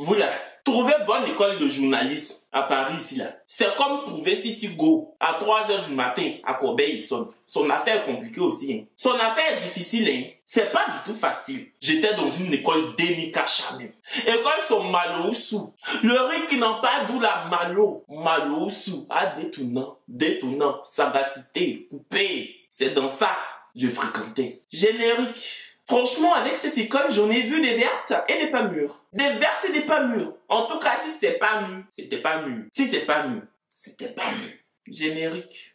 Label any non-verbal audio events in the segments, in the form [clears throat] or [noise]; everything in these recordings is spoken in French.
Vous là, trouver bonne école de journalisme à Paris ici là, c'est comme trouver City Go à 3 heures du matin à Corbeil-Essonne. Son affaire est compliquée aussi. Hein. Son affaire est difficile. Hein. C'est pas du tout facile. J'étais dans une école d'Enika Chamem. École sur Malo-Sou. Le riz qui n'en pas d'où la Malo. Malo-Sou. Ah, détournant. Détournant. Sagacité. Coupé. C'est dans ça je fréquentais. Générique. Franchement, avec cette école, j'en ai vu des vertes et des pas mûres. Des vertes et des pas mûres. En tout cas, si c'est pas mûr, c'était pas mûr. Si c'est pas mûr, c'était pas mûr. Générique.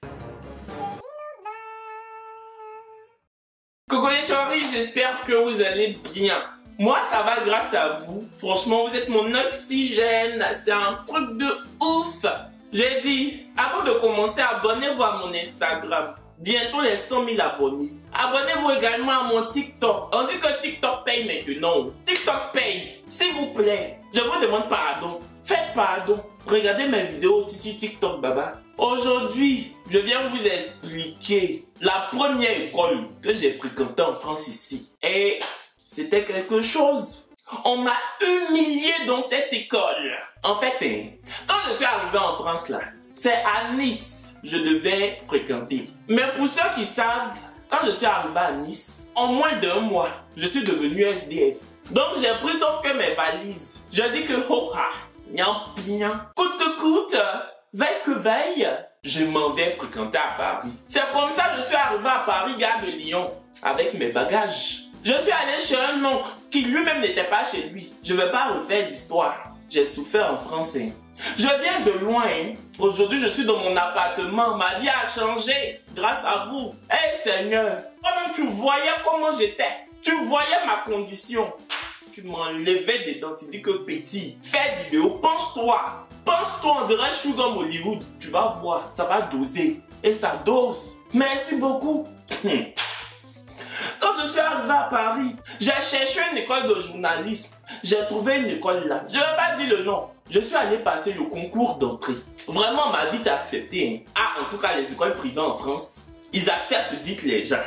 Coucou les chéris, j'espère que vous allez bien. Moi, ça va grâce à vous. Franchement, vous êtes mon oxygène. C'est un truc de ouf. J'ai dit, avant de commencer, abonnez-vous à mon Instagram bientôt les 100 000 abonnés. Abonnez-vous également à mon TikTok. On dit que TikTok paye maintenant. TikTok paye. S'il vous plaît, je vous demande pardon. Faites pardon. Regardez mes vidéos aussi sur TikTok, baba. Aujourd'hui, je viens vous expliquer la première école que j'ai fréquentée en France ici. Et c'était quelque chose. On m'a humilié dans cette école. En fait, hein, quand je suis arrivé en France là, c'est à Nice je devais fréquenter. Mais pour ceux qui savent, quand je suis arrivé à Nice, en moins d'un mois, je suis devenu SDF. Donc j'ai pris sauf que mes valises. Je dis que ho ha, bien, coûte que coûte, veille que veille, je m'en vais fréquenter à Paris. C'est comme ça que je suis arrivé à Paris, gare de Lyon, avec mes bagages. Je suis allé chez un oncle qui lui-même n'était pas chez lui. Je ne vais pas refaire l'histoire. J'ai souffert en français. Je viens de loin. Aujourd'hui, je suis dans mon appartement. Ma vie a changé grâce à vous. Eh Seigneur, toi-même tu voyais comment j'étais. Tu voyais ma condition. Tu m'enlevais des dents. Que petit, fais vidéo, penche-toi. Penche-toi, on dirait Sugar Hollywood. Tu vas voir, ça va doser. Et ça dose. Merci beaucoup. [clears throat] Je suis arrivé à Paris, j'ai cherché une école de journalisme. J'ai trouvé une école là. Je ne vais pas dire le nom. Je suis allé passer le concours d'entrée. Vraiment, ma vie t'a accepté. Hein. Ah, en tout cas, les écoles privées en France, ils acceptent vite les gens.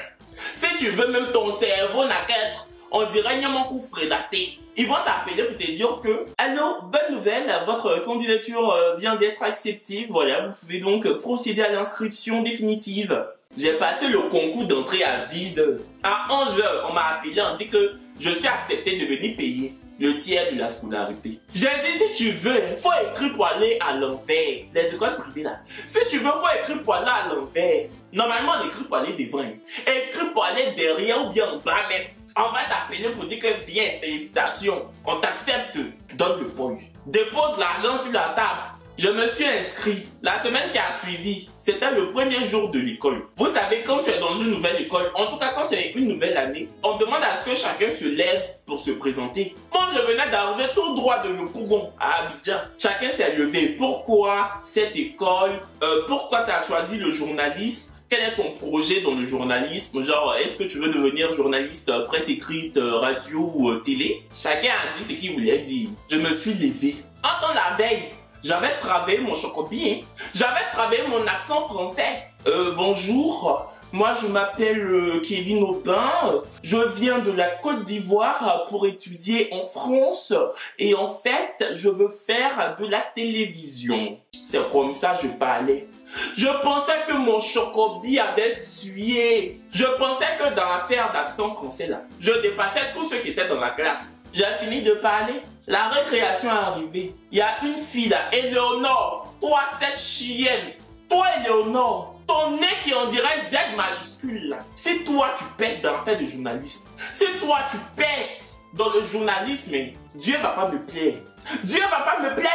Si tu veux, même ton cerveau n'a qu'à être, on dirait mon coup frédaté. Ils vont t'appeler pour te dire que, allô, bonne nouvelle, votre candidature euh, vient d'être acceptée. Voilà, vous pouvez donc procéder à l'inscription définitive. J'ai passé le concours d'entrée à 10h. À 11h, on m'a appelé, on dit que je suis accepté de venir payer le tiers de la scolarité. J'ai dit, si tu veux, faut écrire pour aller à l'envers. Les écoles privées là. Si tu veux, faut écrire pour aller à l'envers. Normalement, on écrit pour aller devant. Écris pour aller derrière ou bien en bas même. On va t'appeler pour dire que viens, félicitations. On t'accepte. Donne le poids. Dépose l'argent sur la table. Je me suis inscrit. La semaine qui a suivi, c'était le premier jour de l'école. Vous savez, quand tu es dans une nouvelle école, en tout cas quand c'est une nouvelle année, on demande à ce que chacun se lève pour se présenter. Moi, je venais d'arriver tout droit de Yopougon à Abidjan. Chacun s'est levé. Pourquoi cette école? Euh, Pourquoi tu as choisi le journalisme quel est ton projet dans le journalisme? Genre, est-ce que tu veux devenir journaliste euh, presse écrite, euh, radio ou télé? Chacun a dit ce qu'il voulait dire. Je me suis levé. En temps la veille, j'avais travaillé mon chocobien. J'avais travaillé mon accent français. Euh, bonjour. Moi, je m'appelle euh, Kevin Aubin. Je viens de la Côte d'Ivoire pour étudier en France. Et en fait, je veux faire de la télévision. C'est comme ça que je parlais. Je pensais que mon chocobi avait tué. Je pensais que dans l'affaire d'accent français là, je dépassais tous ceux qui étaient dans la classe. J'ai fini de parler. La récréation est arrivée. Il y a une fille là, Eleonore. Toi, cette chienne. Toi, Eleonore. Ton nez qui en dirait Z majuscule là. C'est toi tu pèses dans l'affaire du journalisme. C'est toi tu pèses dans le journalisme. Dieu va pas me plaire. Dieu va pas me plaire.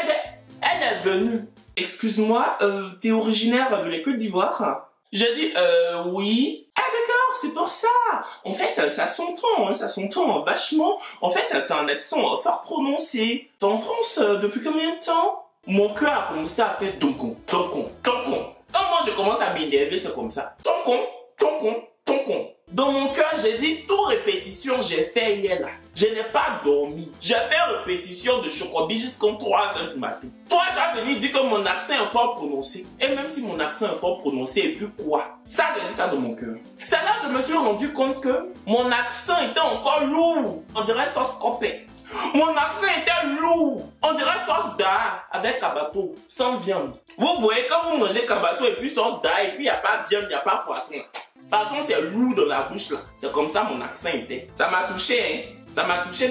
Elle est venue. Excuse-moi, euh, t'es originaire de la Côte d'Ivoire? J'ai dit, euh, oui c'est pour ça. En fait, ça s'entend, hein, ça s'entend vachement. En fait, t'as un accent fort prononcé. T'es en France euh, depuis combien de temps? Mon cœur a commencé à faire ton con, ton con, ton con. Quand moi je commence à m'énerver, c'est comme ça. Ton con, ton con, ton con. Dans mon cœur, j'ai dit tout répétition, j'ai fait hier là. Je n'ai pas dormi. J'ai fait répétition de chocobi jusqu'à 3 h du matin. Toi, j'ai venu dire que mon accent est fort prononcé. Et même si mon accent est fort prononcé, et puis quoi? Ça, j'ai dit ça de mon cœur. C'est là que je me suis rendu compte que mon accent était encore lourd. On dirait sauce copé. Mon accent était lourd. On dirait sauce d'art avec kabato, sans viande. Vous voyez, quand vous mangez kabato et puis sauce d'art, et puis il n'y a pas de viande, il n'y a pas de poisson. De toute façon, c'est lourd dans la bouche là. C'est comme ça mon accent était. Ça m'a touché, hein. Ça m'a touché.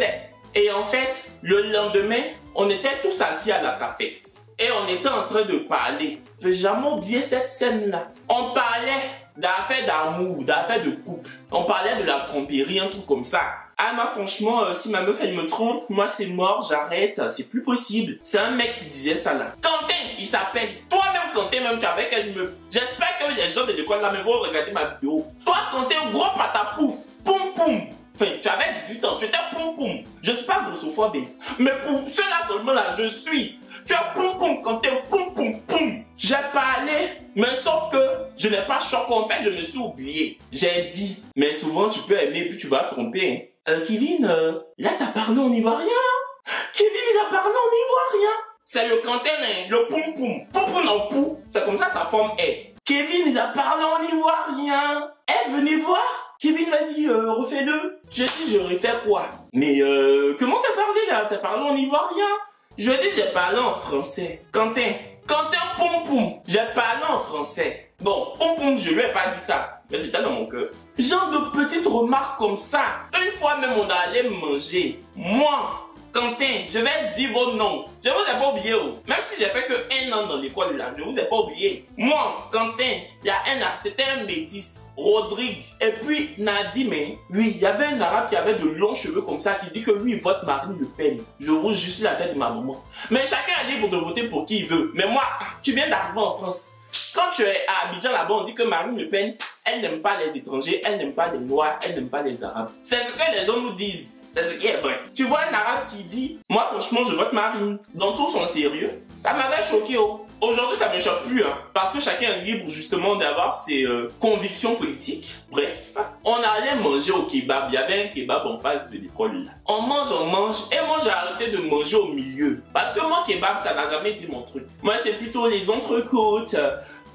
Et en fait, le lendemain, on était tous assis à la cafette. Et on était en train de parler. Je vais jamais oublier cette scène-là. On parlait d'affaires d'amour, d'affaires de couple. On parlait de la tromperie, un truc comme ça. Ah moi franchement, euh, si ma meuf elle me trompe, moi c'est mort, j'arrête, euh, c'est plus possible. C'est un mec qui disait ça là. Quentin, il s'appelle. Toi-même Quentin, même tu avec une meuf. J'espère que les gens de l'école là même vont regarder ma vidéo. Toi Quentin, gros patapouf, poum poum. Enfin, tu avais 18 ans, tu étais poum poum. Je suis pas grossophobe, mais pour ceux-là seulement là, je suis. Tu as poum poum Quentin, poum poum poum. J'ai parlé, mais sauf que je n'ai pas choqué en fait, je me suis oublié. J'ai dit, mais souvent tu peux aimer puis tu vas tromper. Hein. Euh, Kevin, euh, là t'as parlé en ivoirien Kevin, il a parlé en ivoirien C'est le Quentin, hein, le poum poum. Poum poum en pou. C'est comme ça sa forme est. Kevin, il a parlé en ivoirien. Eh, venez voir. Kevin, vas-y, euh, refais-le. J'ai dit, je refais quoi? Mais euh, comment t'as parlé là? T'as parlé en ivoirien? Je dis, j'ai parlé en français. Quentin, Quentin Poum Poum, j'ai parlé en français. Bon, Poum Poum, je lui ai pas dit ça mais c'était dans mon cœur. Genre de petites remarques comme ça. Une fois même on allait manger. Moi, Quentin, je vais dire vos noms. Je vous ai pas oublié. Oh. Même si j'ai fait que un an dans l'école là, je vous ai pas oublié. Moi, Quentin, il y a un an, c'était un métis. Rodrigue. Et puis Nadim, hein. oui, il y avait un arabe qui avait de longs cheveux comme ça qui dit que lui il vote Marine Le Pen. Je vous juste la tête de ma maman. Mais chacun a libre de voter pour qui il veut. Mais moi, tu viens d'arriver en France. Quand tu es à Abidjan là-bas, on dit que Marine Le Pen, elle n'aime pas les étrangers, elle n'aime pas les noirs, elle n'aime pas les arabes. C'est ce que les gens nous disent. C'est ce qui est vrai. Tu vois un arabe qui dit, moi franchement je vote Marine. Dans tout son sérieux, ça m'avait choqué. Oh. Aujourd'hui ça me choque plus, hein, parce que chacun est libre justement d'avoir ses euh, convictions politiques. Bref, on allait manger au kebab. Il y avait un kebab en face de l'école On mange, on mange, et moi j'ai arrêté de manger au milieu. Parce que moi kebab ça n'a jamais été mon truc. Moi c'est plutôt les entrecôtes,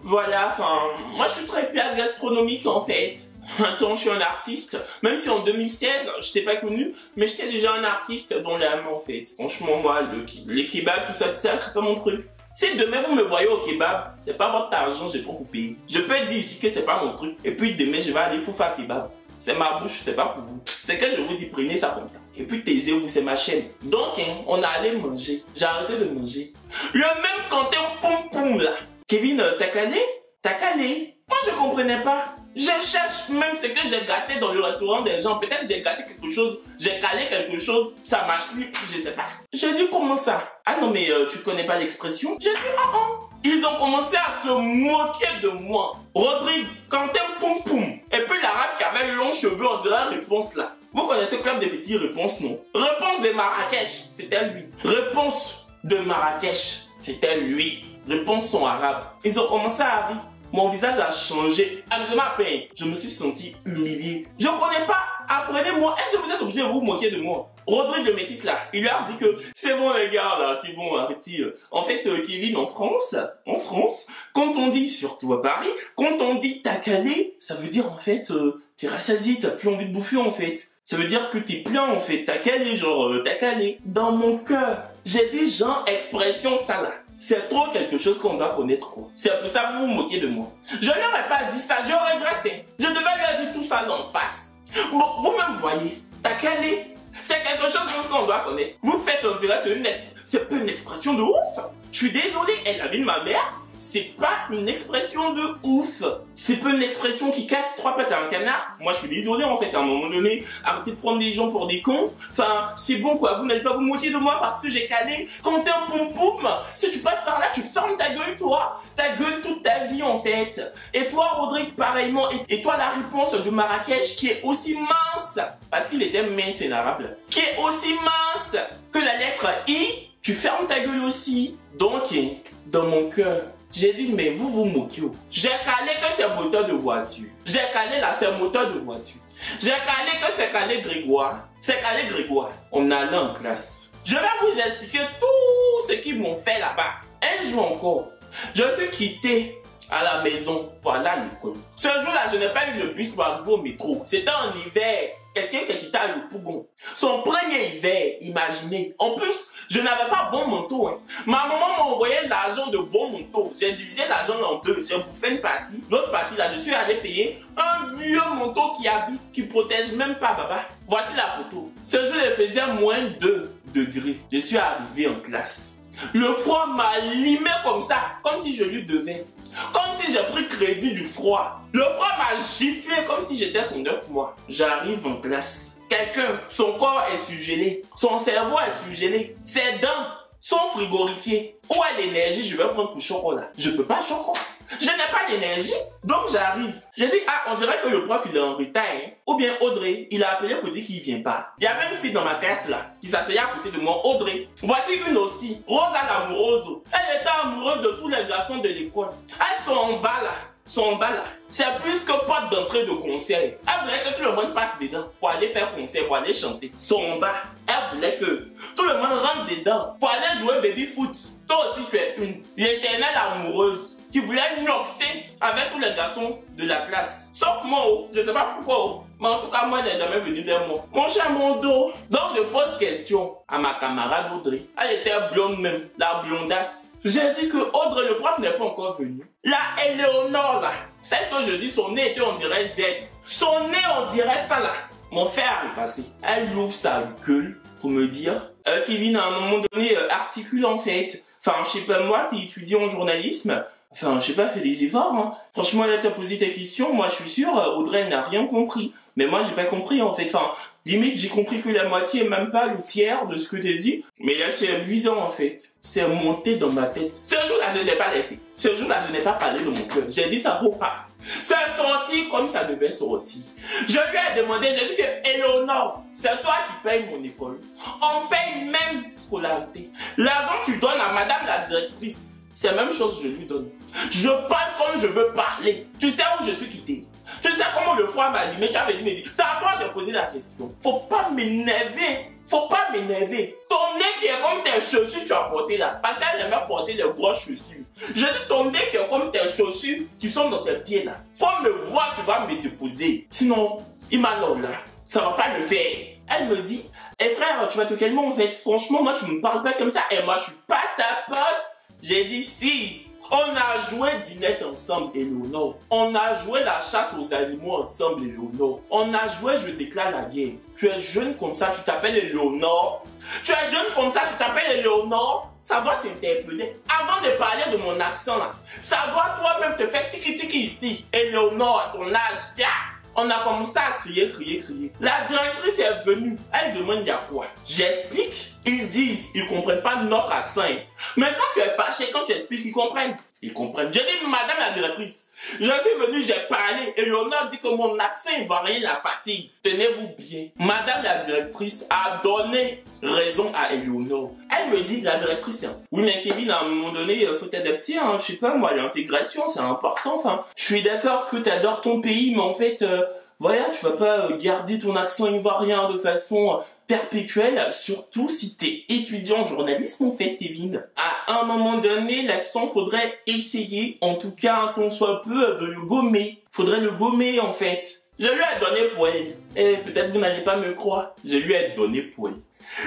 voilà, enfin, moi je suis très bien gastronomique en fait. [laughs] Attends, je suis un artiste. Même si en 2016, je t'ai pas connu, mais j'étais déjà un artiste dans l'âme en fait. Franchement, moi, le, les kebabs, tout ça, tout ça, c'est pas mon truc. Si demain vous me voyez au kebab, c'est pas votre argent, j'ai pas vous payer. Je peux dire ici que c'est pas mon truc. Et puis demain, je vais aller foufa kebab. C'est ma bouche, c'est pas pour vous. C'est que je vous dis, prenez ça comme ça. Et puis taisez-vous, c'est ma chaîne. Donc, hein, on a allé manger. J'ai arrêté de manger. Le même Quentin Poum Poum là. Kevin, euh, t'as calé? T'as calé? Moi, je comprenais pas. Je cherche même ce que j'ai gâté dans le restaurant des gens. Peut-être j'ai gâté quelque chose, j'ai calé quelque chose, ça marche plus, je sais pas. J'ai dit comment ça? Ah non mais euh, tu connais pas l'expression? J'ai dit ah ah. Ils ont commencé à se moquer de moi. Rodrigue, Quentin Poum Poum. Et puis l'arabe qui avait long cheveux, on dirait réponse là. Vous connaissez Club des petits réponses, non Réponse de Marrakech, c'était lui. Réponse de Marrakech, c'était lui réponses sont arabes. Ils ont commencé à rire. Mon visage a changé. Amusez ma peine. Je me suis senti humilié. Je ne connais pas. Apprenez-moi. Est-ce que vous êtes obligé de vous moquer de moi? Rodrigue le métis là, il lui a dit que c'est bon les gars là, c'est bon, arrêtez. En fait, euh, Kevin en France, en France, quand on dit, surtout à Paris, quand on dit t'as calé, ça veut dire en fait, euh, t'es rassasié, t'as plus envie de bouffer en fait. Ça veut dire que t'es plein en fait, t'as calé, genre euh, t'as calé. Dans mon cœur, j'ai des gens expression ça là. C'est trop quelque chose qu'on doit connaître, quoi. C'est pour ça que vous vous moquez de moi. Je n'aurais pas dit ça, je regrettais. Je devais lui dire tout ça d'en face. Bon, vous-même voyez, t'as calé. C'est quelque chose qu'on doit connaître. Vous faites, on dirait, c'est une, une expression de ouf. Je suis désolé, elle a vu de ma mère c'est pas une expression de ouf. C'est pas une expression qui casse trois pattes à un canard. Moi, je suis désolé, en fait, à un moment donné. Arrêtez de prendre des gens pour des cons. Enfin, c'est bon, quoi. Vous n'allez pas vous moquer de moi parce que j'ai calé. Quand t'es un pom poum, si tu passes par là, tu fermes ta gueule, toi. Ta gueule toute ta vie, en fait. Et toi, Rodrigue, pareillement. Et, toi, la réponse de Marrakech, qui est aussi mince, parce qu'il était mince et arabe, qui est aussi mince que la lettre I, tu fermes ta gueule aussi. Donc, dans mon cœur, j'ai dit, mais vous vous moquez. J'ai calé que c'est moteur de voiture. J'ai calé là, c'est moteur de voiture. J'ai calé que c'est calé Grégoire. C'est calé Grégoire. On allait en classe. Je vais vous expliquer tout ce qu'ils m'ont fait là-bas. Un jour encore, je suis quitté à la maison pour aller à l'école. Ce jour-là, je n'ai pas eu le bus pour arriver au métro. C'était en hiver. Quelqu'un qui a quitté le Pougon. Son premier hiver, imaginez. En plus, je n'avais pas bon manteau. Hein. Ma maman m'a envoyé l'argent de bon manteau. J'ai divisé l'argent en deux. J'ai bouffé une partie. L'autre partie, là, je suis allé payer un vieux manteau qui habite, qui protège même pas Baba. Voici la photo. Ce jour, il faisait moins 2 degrés. Je suis arrivé en classe. Le froid m'a limé comme ça, comme si je lui devais. Comme si j'ai pris crédit du froid. Le froid m'a giflé comme si j'étais son neuf mois. J'arrive en classe. Quelqu'un, son corps est suggelé. Son cerveau est suggelé. Ses dents sont frigorifiées. Où est l'énergie? Je vais prendre pour chocolat. Je peux pas chocolat. Je n'ai pas d'énergie, donc j'arrive. Je dis, ah, on dirait que le prof il est en retard. Hein. Ou bien Audrey, il a appelé pour dire qu'il vient pas. Il y avait une fille dans ma classe là, qui s'asseyait à côté de moi, Audrey. Voici une aussi, Rosa l'amoureuse. Elle était amoureuse de tous les garçons de l'école. Elles sont en bas là. Sont en bas là. C'est plus que porte d'entrée de concert. Elle voulait que tout le monde passe dedans pour aller faire concert, pour aller chanter. Sont en bas. Elle voulait que tout le monde rentre dedans pour aller jouer baby foot. Toi aussi tu es une. L'éternelle amoureuse qui voulait noxer avec tous les garçons de la classe. Sauf moi, oh. je sais pas pourquoi, oh. mais en tout cas, moi, elle n'est jamais venue vers moi. Mon cher Mondo. Donc, je pose question à ma camarade Audrey. Elle était blonde même, la blondasse. J'ai dit que Audrey, le prof, n'est pas encore venu. La Eleonore, là, celle que je dis, son nez était, on dirait Z. Son nez, on dirait ça, là. Mon frère est passé. Elle ouvre sa gueule pour me dire euh, Kevin, à un moment donné, euh, articule en fait. Enfin, je sais pas moi, qui étudie en journalisme. Enfin, je sais pas, fais des efforts. Hein. Franchement, là, t'as posé ta question. Moi, je suis sûr, euh, Audrey n'a rien compris. Mais moi, j'ai pas compris, en fait. Enfin, limite, j'ai compris que la moitié, même pas le tiers de ce que t'as dit. Mais là, c'est amusant, en fait. C'est monté dans ma tête. Ce jour-là, je n'ai pas laissé. Ce jour-là, je n'ai pas parlé de mon cœur. J'ai dit ça pour pas. C'est sorti comme ça devait sortir. Je lui ai demandé, j'ai dit que, Eleonore, c'est toi qui payes mon école. On paye même scolarité. L'argent, tu donnes à madame la directrice. C'est la même chose que je lui donne. Je parle comme je veux parler. Tu sais où je suis quitté. Tu sais comment le froid m'a dit, tu avais dit, me dit, c'est à toi de poser la question. Faut pas m'énerver. Faut pas m'énerver. Ton nez qui est comme tes chaussures tu as porté là. Parce qu'elle aimait porter les grosses chaussures. Je dis ton nez qui est comme tes chaussures qui sont dans tes pieds là. Faut me voir, tu vas me déposer. Sinon, il m'a là. Ça va pas le faire. Elle me dit, eh frère, tu vas te calmer en fait. Franchement, moi, tu me parles pas comme ça. Et moi, je suis pas ta pote. J'ai dit si. On a joué dinette ensemble, Eleonore. On a joué la chasse aux animaux ensemble, Eleonore. On a joué Je déclare la guerre. Tu es jeune comme ça, tu t'appelles Eleonore. Tu es jeune comme ça, tu t'appelles Eleonore. Ça doit t'interpeller. Avant de parler de mon accent là, ça doit toi-même te faire tiki tiki ici. Eleonore, à ton âge, on a commencé à crier, crier, crier. La directrice est venue. Elle demande il y a quoi? J'explique. Ils disent, ils comprennent pas notre accent. Mais quand tu es fâché, quand tu expliques, ils comprennent. Ils comprennent. Je dis, madame la directrice, je suis venu, j'ai parlé, et dit que mon accent rien la fatigue. Tenez-vous bien. Madame la directrice a donné raison à Eleonore. Elle me dit, la directrice, hein, oui mais Kevin, à un moment donné, il faut t'adapter, hein, je sais pas moi, l'intégration, c'est important, enfin, je suis d'accord que tu adores ton pays, mais en fait, euh, voilà, tu vas pas euh, garder ton accent ivoirien de façon perpétuelle, surtout si t'es étudiant en journalisme en fait, Kevin. À un moment donné, l'accent faudrait essayer, en tout cas tant soit peu, de le gommer. Faudrait le gommer en fait. Je lui ai donné pour elle. Et peut-être vous n'allez pas me croire. Je lui ai donné pour elle.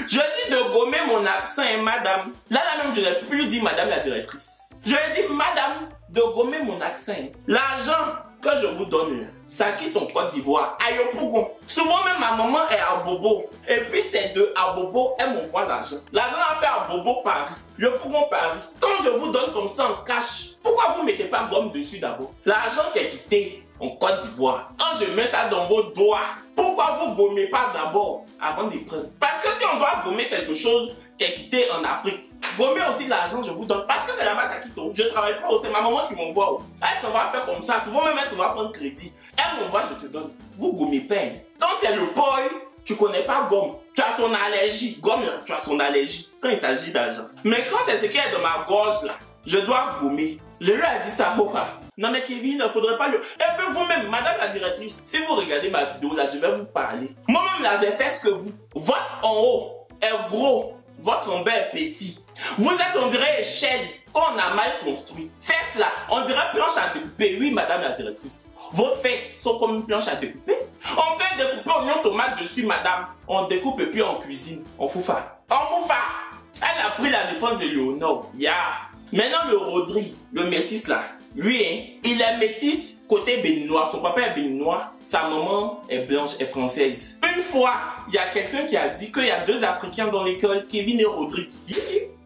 Je dis de gommer mon accent et madame. Là, là même, je n'ai plus dit madame la directrice. Je lui ai dit madame de gommer mon accent. L'argent je vous donne là, ça quitte en Côte d'Ivoire, à Yopougon. Souvent même ma maman est à Bobo. Et puis ces deux à Bobo, elles m'envoient l'argent. L'argent a fait à Bobo Paris. Yopougon Paris. Quand je vous donne comme ça en cash, pourquoi vous mettez pas gomme dessus d'abord? L'argent qui est quitté en Côte d'Ivoire, quand je mets ça dans vos doigts, pourquoi vous gommez pas d'abord avant de prendre? Parce que si on doit gommer quelque chose qui est quitté en Afrique, Gommez aussi l'argent, je vous donne. Parce que c'est là-bas, ça quitte. Je travaille pas, c'est ma maman qui m'envoie. Elle se va faire comme ça. Souvent même, elle se va prendre crédit. Elle m'envoie, je te donne. Vous gommez pas. Quand c'est le boy, tu connais pas gomme. Tu as son allergie. Gomme, tu as son allergie. Quand il s'agit d'argent. Mais quand c'est ce qui est dans ma gorge, là, je dois gommer. Je lui ai dit ça, pourquoi Non mais Kevin, il ne faudrait pas le... Et puis vous-même, madame la directrice, si vous regardez ma vidéo là, je vais vous parler. Moi-même là, j'ai fait ce que vous. Votre en haut est gros, votre en bas est petit. Vous êtes, on dirait, échelle qu'on a mal construit. Faites là, on dirait planche à découper. Oui, madame la directrice. Vos fesses sont comme une planche à découper. On peut découper oignon tomate dessus, madame. On découpe et puis on cuisine. On foufa. On foufa. Elle a pris la défense de Léonore. Ya. Maintenant, le Rodrigue, le métis là, lui, hein, il est métis côté béninois. Son papa est béninois. Sa maman est blanche et française. Une fois, il y a quelqu'un qui a dit qu'il y a deux Africains dans l'école, Kevin et Rodrigue.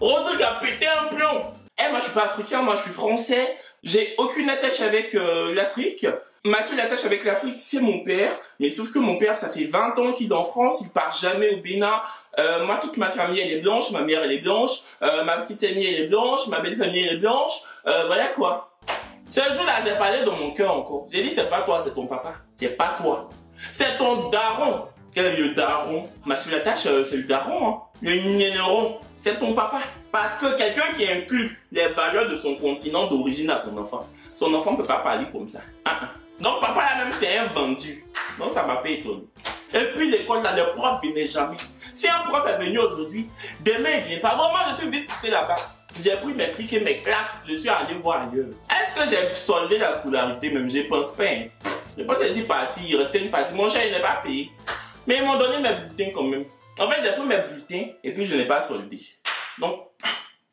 Rodrigue a pété un plomb. Eh, moi, je suis pas africain, moi, je suis français. J'ai aucune attache avec euh, l'Afrique. Ma seule attache avec l'Afrique, c'est mon père. Mais sauf que mon père, ça fait 20 ans qu'il est en France, il part jamais au Bénin. Euh, moi, toute ma famille, elle est blanche, ma mère, elle est blanche, euh, ma petite amie, elle est blanche, ma belle famille, elle est blanche. Voilà quoi. Ce jour-là, j'ai parlé dans mon cœur encore. J'ai dit, c'est pas toi, c'est ton papa. C'est pas toi. Quel le daron? Ma seule attache, euh, c'est le daron. Hein. Le nénéron, c'est ton papa. Parce que quelqu'un qui inculque les valeurs de son continent d'origine à son enfant, son enfant ne peut pas parler comme ça. Ah, ah. Donc papa là même c'est un vendu. Donc ça m'a pas étonné. Et puis l'école là, le prof venait jamais. Si un prof est venu aujourd'hui, demain il vient pas. Vraiment je suis vite quitté là-bas. J'ai pris mes clics et mes claques, je suis allé voir ailleurs. Est-ce que j'ai soldé la scolarité même? Je pense pas. Hein. Je pense que c'est parti, il restait une partie. Mon cher il n'est pas payé. Mais ils m'ont donné mes bulletins quand même. En fait j'ai pris mes bulletins et puis je n'ai pas soldé. Donc,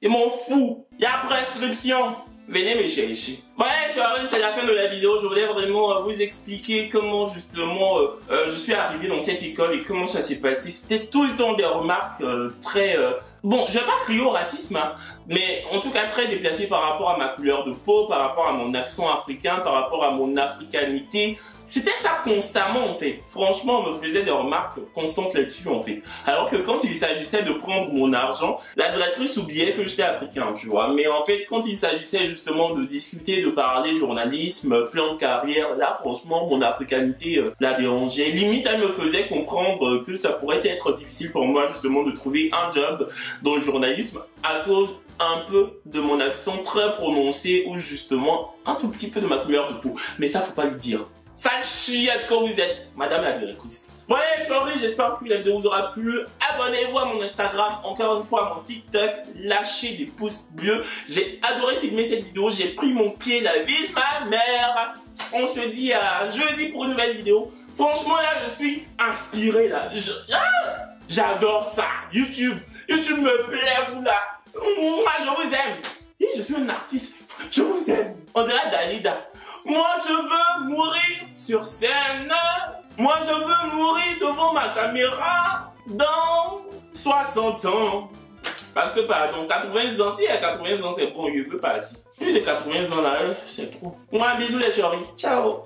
ils m'ont fou. Il y a prescription venez me chercher. Ouais, je c'est la fin de la vidéo. Je voulais vraiment euh, vous expliquer comment justement euh, euh, je suis arrivé dans cette école et comment ça s'est passé. C'était tout le temps des remarques très... Bon, je vais pas crier au racisme, hein, mais en tout cas très déplacé par rapport à ma couleur de peau, par rapport à mon accent africain, par rapport à mon africanité, c'était ça constamment en fait. Franchement, on me faisait des remarques constantes là-dessus en fait. Alors que quand il s'agissait de prendre mon argent, la directrice oubliait que j'étais africain, tu vois. Mais en fait, quand il s'agissait justement de discuter, de parler journalisme, plan de carrière, là franchement, mon africanité euh, la dérangeait. Limite, elle me faisait comprendre que ça pourrait être difficile pour moi justement de trouver un job dans le journalisme à cause un peu de mon accent très prononcé ou justement un tout petit peu de ma couleur de peau. Mais ça, faut pas le dire. Sale chiette que vous êtes, madame la directrice. Voilà, ouais, j'espère que la vidéo vous aura plu. Abonnez-vous à mon Instagram, encore une fois à mon TikTok. Lâchez des pouces bleus. J'ai adoré filmer cette vidéo. J'ai pris mon pied, la vie de ma mère. On se dit à jeudi pour une nouvelle vidéo. Franchement, là, je suis inspiré, là. Ah, j'adore ça. YouTube. YouTube me plaît, vous, là. Moi, je vous aime. je suis un artiste. Je vous aime. On dirait Dalida. Moi je veux mourir sur scène. Moi je veux mourir devant ma caméra dans 60 ans. Parce que pardon, 80 ans, si il y a 80 ans c'est bon, je veux partir. Plus de 80 ans là, c'est trop. Moi bisous les chéris. Ciao.